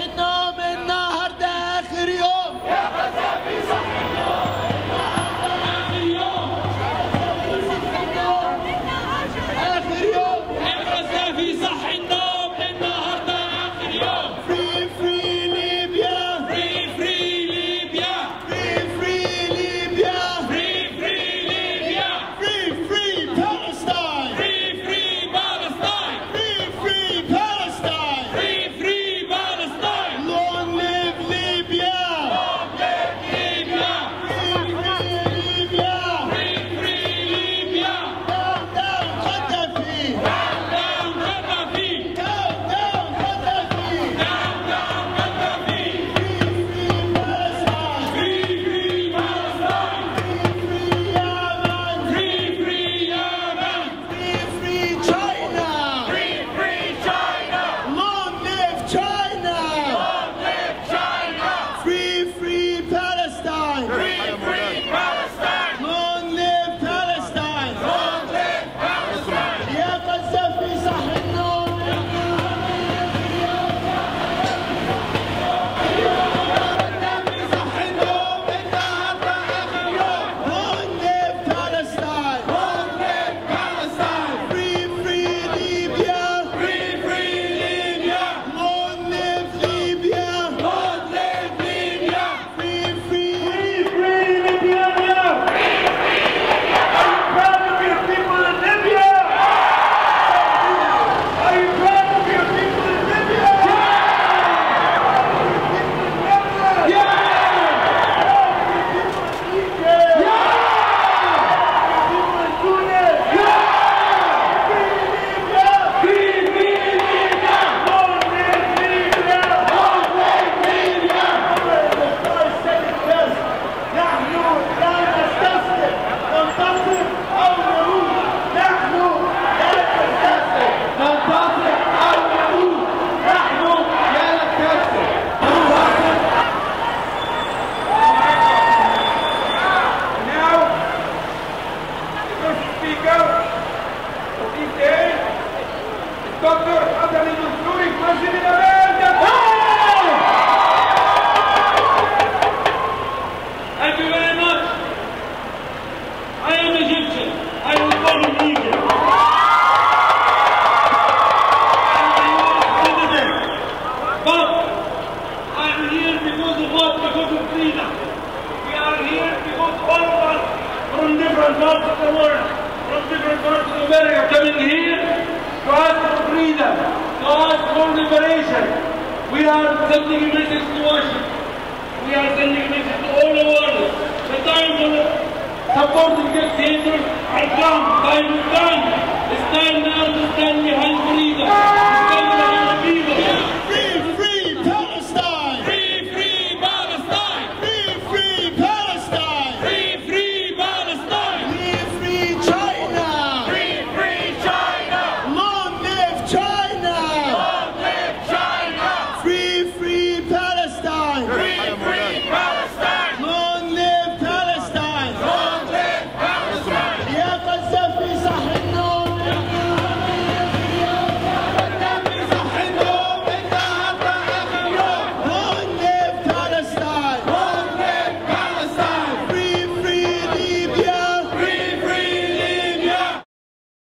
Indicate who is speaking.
Speaker 1: gente. Dr. Thank you very much. I am Egyptian. I was born in Egypt. I. But I'm here because of what? Freedom. We are here because all of us from different parts of the world, from different parts of America coming here God for freedom, God for liberation. We are sending a message to worship. We are sending a message to all the world. The time for support supporting the theater has come. Time is come.